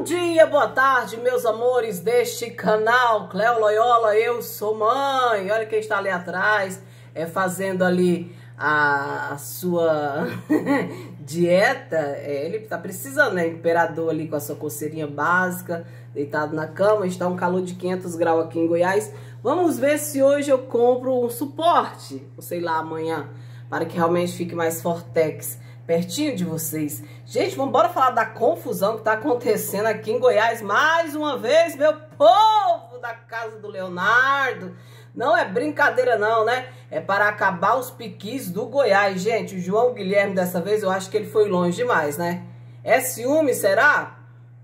Bom dia, boa tarde, meus amores deste canal. Cleo Loyola, eu sou mãe. Olha quem está ali atrás, é fazendo ali a, a sua dieta. É, ele está precisando, né? Imperador ali com a sua coceirinha básica, deitado na cama. Está um calor de 500 graus aqui em Goiás. Vamos ver se hoje eu compro um suporte, ou sei lá, amanhã, para que realmente fique mais fortex pertinho de vocês. Gente, vamos embora falar da confusão que está acontecendo aqui em Goiás mais uma vez, meu povo da casa do Leonardo. Não é brincadeira não, né? É para acabar os piquis do Goiás. Gente, o João Guilherme dessa vez eu acho que ele foi longe demais, né? É ciúme, será?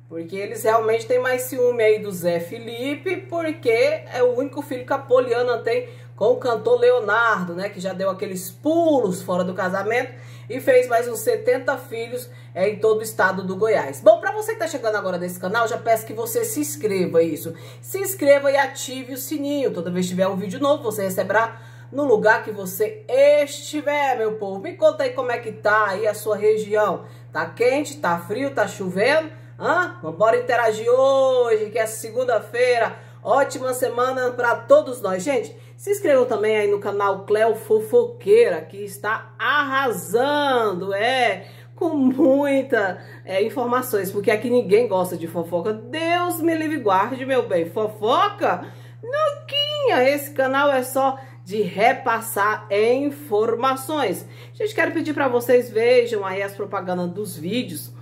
Porque eles realmente têm mais ciúme aí do Zé Felipe, porque é o único filho que a Poliana tem com o cantor Leonardo, né? Que já deu aqueles pulos fora do casamento e fez mais uns 70 filhos é, em todo o estado do Goiás. Bom, para você que está chegando agora nesse canal, já peço que você se inscreva isso. Se inscreva e ative o sininho. Toda vez que tiver um vídeo novo, você receberá no lugar que você estiver, meu povo. Me conta aí como é que tá aí a sua região. Tá quente, tá frio, tá chovendo? Hã? Vambora interagir hoje, que é segunda-feira. Ótima semana para todos nós. Gente, se inscrevam também aí no canal Cleo Fofoqueira, que está arrasando, é, com muita é, informações, porque aqui ninguém gosta de fofoca. Deus me livre guarde, meu bem. Fofoca? Nuquinha, esse canal é só de repassar informações. Gente, quero pedir para vocês vejam aí as propagandas dos vídeos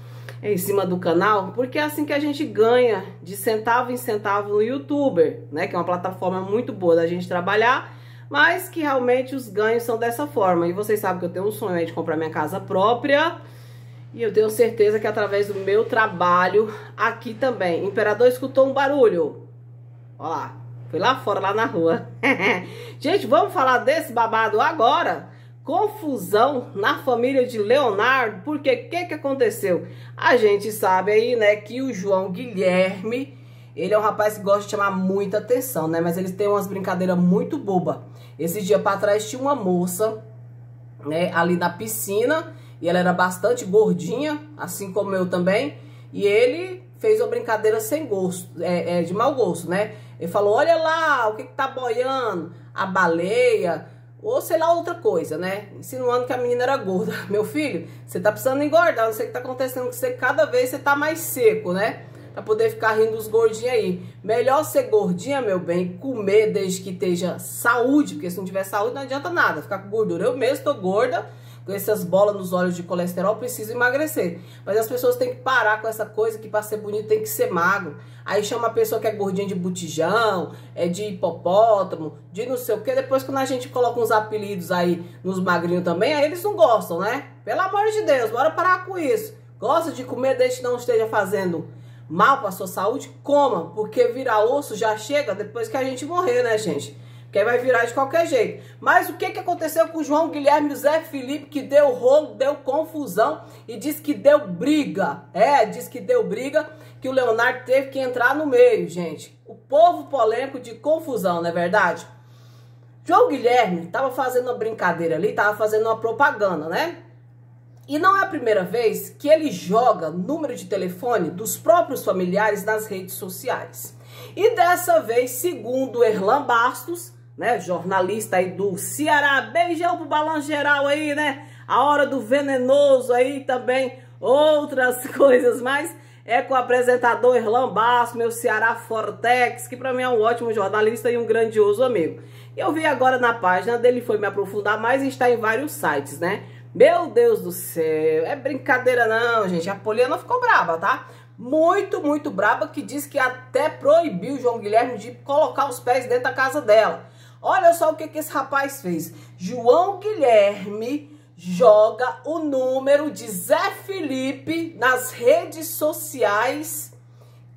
em cima do canal, porque é assim que a gente ganha de centavo em centavo no YouTuber, né? Que é uma plataforma muito boa da gente trabalhar, mas que realmente os ganhos são dessa forma. E vocês sabem que eu tenho um sonho aí de comprar minha casa própria. E eu tenho certeza que através do meu trabalho aqui também. Imperador escutou um barulho. Olha lá. Foi lá fora, lá na rua. gente, vamos falar desse babado agora? Confusão na família de Leonardo, porque o que, que aconteceu? A gente sabe aí, né, que o João Guilherme, ele é um rapaz que gosta de chamar muita atenção, né, mas eles têm umas brincadeiras muito boba. Esse dia para trás tinha uma moça, né, ali na piscina, e ela era bastante gordinha, assim como eu também, e ele fez uma brincadeira sem gosto, é, é de mau gosto, né? Ele falou, olha lá, o que, que tá boiando? A baleia, ou sei lá, outra coisa, né? Insinuando que a menina era gorda. Meu filho, você tá precisando engordar, não sei o que tá acontecendo com você, cada vez você tá mais seco, né? Pra poder ficar rindo dos gordinhos aí. Melhor ser gordinha, meu bem, comer desde que esteja saúde, porque se não tiver saúde não adianta nada, ficar com gordura. Eu mesmo tô gorda, com essas bolas nos olhos de colesterol, preciso emagrecer. Mas as pessoas têm que parar com essa coisa que para ser bonito tem que ser magro. Aí chama a pessoa que é gordinha de botijão, é de hipopótamo, de não sei o que. Depois quando a gente coloca uns apelidos aí nos magrinhos também, aí eles não gostam, né? Pelo amor de Deus, bora parar com isso. Gosta de comer desde que não esteja fazendo mal para sua saúde? Coma, porque virar osso já chega depois que a gente morrer, né, gente? Que aí vai virar de qualquer jeito. Mas o que, que aconteceu com João Guilherme e Zé Felipe, que deu rolo, deu confusão e disse que deu briga. É, disse que deu briga, que o Leonardo teve que entrar no meio, gente. O povo polêmico de confusão, não é verdade? João Guilherme estava fazendo uma brincadeira ali, estava fazendo uma propaganda, né? E não é a primeira vez que ele joga número de telefone dos próprios familiares nas redes sociais. E dessa vez, segundo Erlan Bastos, né? Jornalista aí do Ceará. Beijão pro balão geral aí, né? A hora do venenoso aí também. Outras coisas mais. É com o apresentador Erlan Basso, meu Ceará Fortex, que para mim é um ótimo jornalista e um grandioso amigo. Eu vi agora na página dele, foi me aprofundar mais e está em vários sites, né? Meu Deus do céu, é brincadeira não, gente. A Poliana ficou braba, tá? Muito, muito braba, que diz que até proibiu o João Guilherme de colocar os pés dentro da casa dela. Olha só o que, que esse rapaz fez. João Guilherme joga o número de Zé Felipe nas redes sociais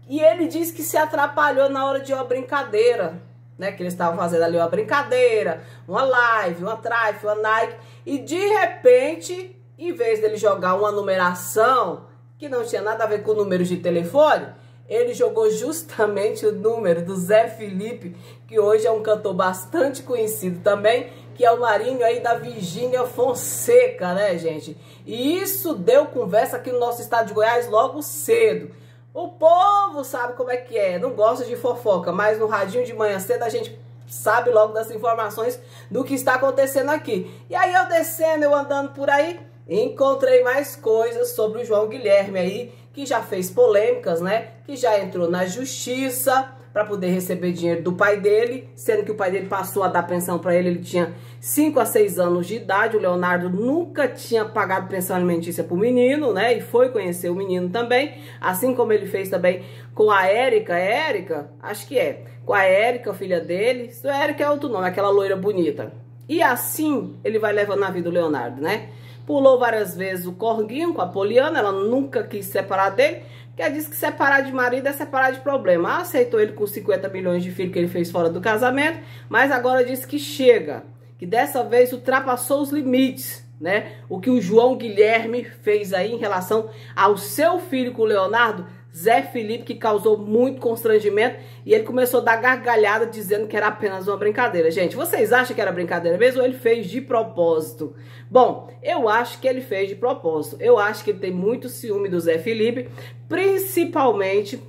e ele diz que se atrapalhou na hora de uma brincadeira, né? Que eles estavam fazendo ali uma brincadeira, uma live, uma trife, uma Nike e de repente, em vez dele jogar uma numeração que não tinha nada a ver com o número de telefone, ele jogou justamente o número do Zé Felipe, que hoje é um cantor bastante conhecido também, que é o Marinho aí da Virgínia Fonseca, né, gente? E isso deu conversa aqui no nosso estado de Goiás logo cedo. O povo sabe como é que é, não gosta de fofoca, mas no radinho de manhã cedo a gente sabe logo das informações do que está acontecendo aqui. E aí eu descendo, eu andando por aí, encontrei mais coisas sobre o João Guilherme aí, que já fez polêmicas, né? Que já entrou na justiça para poder receber dinheiro do pai dele, sendo que o pai dele passou a dar pensão para ele, ele tinha 5 a 6 anos de idade, o Leonardo nunca tinha pagado pensão alimentícia pro menino, né? E foi conhecer o menino também, assim como ele fez também com a Érica, Érica, acho que é, com a Érica, filha dele, Érica é outro nome, aquela loira bonita. E assim ele vai levando a vida do Leonardo, né? Pulou várias vezes o corguinho com a Poliana, ela nunca quis separar dele, porque diz que separar de marido é separar de problema. Aceitou ele com 50 milhões de filhos que ele fez fora do casamento, mas agora diz que chega, que dessa vez ultrapassou os limites, né? O que o João Guilherme fez aí em relação ao seu filho com o Leonardo Zé Felipe, que causou muito constrangimento, e ele começou a dar gargalhada dizendo que era apenas uma brincadeira. Gente, vocês acham que era brincadeira mesmo ou ele fez de propósito? Bom, eu acho que ele fez de propósito. Eu acho que ele tem muito ciúme do Zé Felipe, principalmente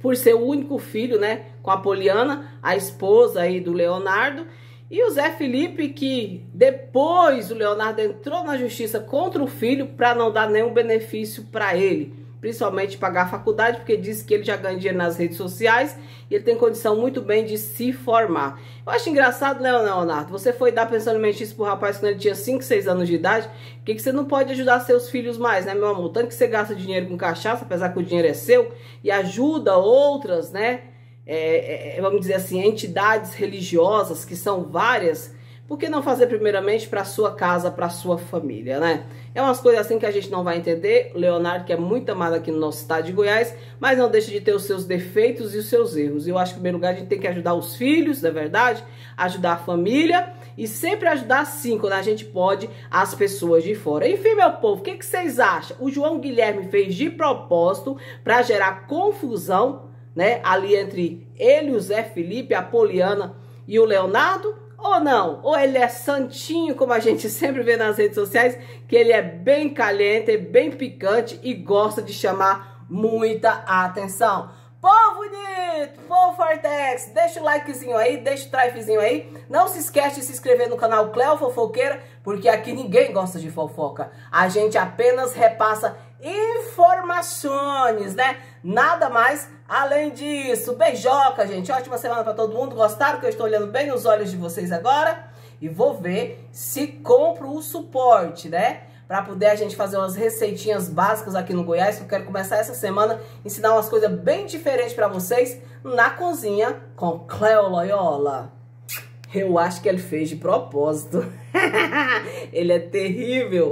por ser o único filho, né, com a Poliana, a esposa aí do Leonardo, e o Zé Felipe, que depois o Leonardo entrou na justiça contra o filho para não dar nenhum benefício para ele principalmente pagar a faculdade, porque disse que ele já ganha dinheiro nas redes sociais e ele tem condição muito bem de se formar. Eu acho engraçado, né, Leonardo? Você foi dar pensando alimentício pro rapaz quando ele tinha 5, 6 anos de idade, por que, que você não pode ajudar seus filhos mais, né, meu amor? Tanto que você gasta dinheiro com cachaça, apesar que o dinheiro é seu, e ajuda outras, né, é, é, vamos dizer assim, entidades religiosas, que são várias, por que não fazer primeiramente para sua casa, para sua família, né? É umas coisas assim que a gente não vai entender. Leonardo, que é muito amado aqui no nosso estado de Goiás, mas não deixa de ter os seus defeitos e os seus erros. Eu acho que, em primeiro lugar, a gente tem que ajudar os filhos, na é verdade, ajudar a família e sempre ajudar, sim, quando a gente pode, as pessoas de fora. Enfim, meu povo, o que, que vocês acham? O João Guilherme fez de propósito para gerar confusão, né, ali entre ele, o Zé Felipe, a Poliana e o Leonardo? Ou não? Ou ele é santinho, como a gente sempre vê nas redes sociais, que ele é bem caliente, bem picante e gosta de chamar muita atenção. Povo bonito, povo Fortex, deixa o likezinho aí, deixa o trifezinho aí. Não se esquece de se inscrever no canal Cleo Fofoqueira, porque aqui ninguém gosta de fofoca. A gente apenas repassa informações, né? Nada mais além disso. Beijoca, gente. Ótima semana para todo mundo. Gostaram que eu estou olhando bem nos olhos de vocês agora? E vou ver se compro o suporte, né? Para poder a gente fazer umas receitinhas básicas aqui no Goiás, que eu quero começar essa semana ensinar umas coisas bem diferentes para vocês na cozinha com Cleo Loyola. Eu acho que ele fez de propósito. ele é terrível.